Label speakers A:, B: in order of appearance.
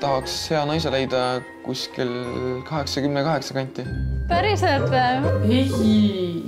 A: tahaks hea naise leida kuskil kaheksakümne kaheksa kanti.
B: päriselt või?
C: ei